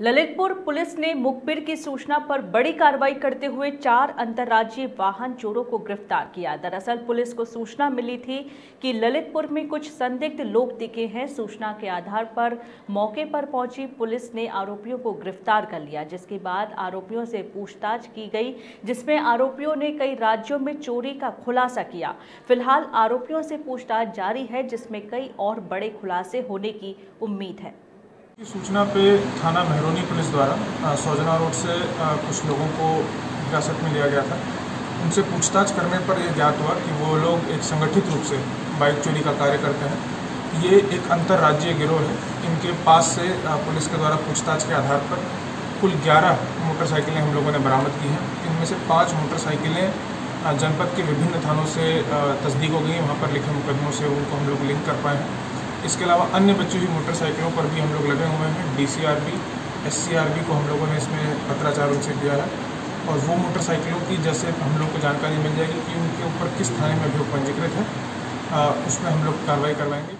Lalitpur police ने मुखबिर की सूचना पर बड़ी कार्रवाई करते हुए चार अंतर्राज्यीय वाहन चोरों को गिरफ़्तार किया। दरअसल पुलिस को सूचना मिली थी कि ललितपुर में कुछ संदिग्ध लोग दिखे हैं। सूचना के आधार पर मौके पर पहुँची पुलिस ने आरोपियों को गिरफ़्तार कर लिया, जिसके बाद आरोपियों से पूछताछ की गई, जिसमें आरोपियों ने कई राज्यों में चोरी का खुलासा किया। फ़िलहाल आरोपियों से पूछताछ जारी है, जिसमें कई और बड़े खुलासे होने की उम्मीद है। की सूचना पे थाना मेहरोनी पुलिस द्वारा सौजना रोड से कुछ लोगों को हिरासत में लिया गया था। उनसे पूछताछ करने पर यह ज्ञात हुआ कि वो लोग एक संगठित रूप से बाइक चोरी का कार्य करते हैं। ये एक अंतर्राज्यीय गिरोह है। इनके पास से पुलिस के द्वारा पूछताछ के आधार पर कुल 11 मोटरसाइकिलें हम लोगों ने बरामद की हैं। इनमें से पाँच मोटरसाइकिलें जनपद के विभिन्न थानों से तस्दीक हो गई वहाँ पर लिखे मुकदमों से उनको हम लोग लिंक कर पाए हैं। इसके अलावा अन्य बच्चों की मोटरसाइकिलों पर भी हम लोग लगे हुए हैं। D C R B S C R B को हम लोगों ने इसमें पत्राचार उनसे दिया है। और वो मोटरसाइकिलों की, जैसे हम लोग को जानकारी मिल जाएगी कि उनके ऊपर किस थाने में अभियोग पंजीकृत है उसमें हम लोग कार्रवाई करवाएँगे।